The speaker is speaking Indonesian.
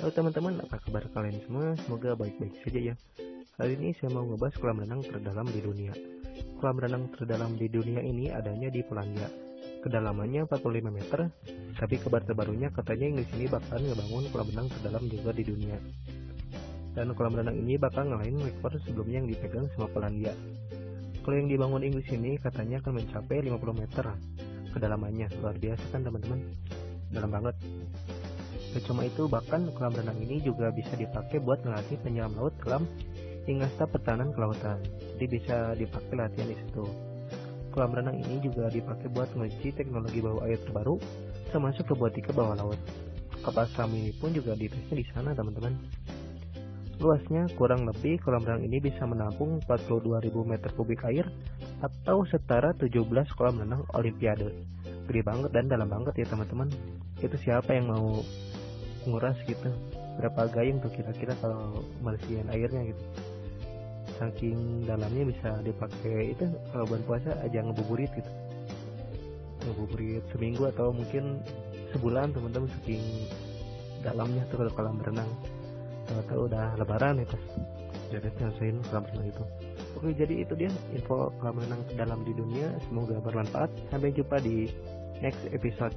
Halo teman-teman, apa kabar kalian semua? Semoga baik-baik saja ya. Kali ini saya mau ngebahas kolam renang terdalam di dunia. Kolam renang terdalam di dunia ini adanya di Polandia. Kedalamannya 45 meter, tapi kabar terbarunya katanya Inggris ini bakal ngebangun kolam renang terdalam juga di dunia. Dan kolam renang ini bakal ngelain rekor sebelumnya yang dipegang sama Polandia. Kalau yang dibangun Inggris ini katanya akan mencapai 50 meter kedalamannya. Luar biasa kan teman-teman? Dalam banget. Gak cuma itu, bahkan kolam renang ini juga bisa dipakai buat melatih penyelam laut kolam ingasta pertahanan kelautan. Jadi bisa dipakai latihan di situ. Kolam renang ini juga dipakai buat menguji teknologi bawah air terbaru, termasuk robotika bawah laut. Kapal selam ini pun juga ditesnya di sana, teman-teman. Luasnya kurang lebih kolam renang ini bisa menampung 42.000 meter kubik air atau setara 17 kolam renang olimpiade. Gede banget dan dalam banget ya teman-teman. Itu siapa yang mau nguras gitu. Berapa gayung tuh kira-kira kalau bersihin airnya gitu. Saking dalamnya bisa dipakai itu kalau bulan puasa aja ngebuburit gitu. Ngebuburit seminggu atau mungkin sebulan teman-teman saking dalamnya tuh kalau kolam berenang. Tahu-tahu udah lebaran pas jadi nyelesain kolam renang itu. Oke jadi itu dia info kolam renang dalam di dunia. Semoga bermanfaat. Sampai jumpa di next episode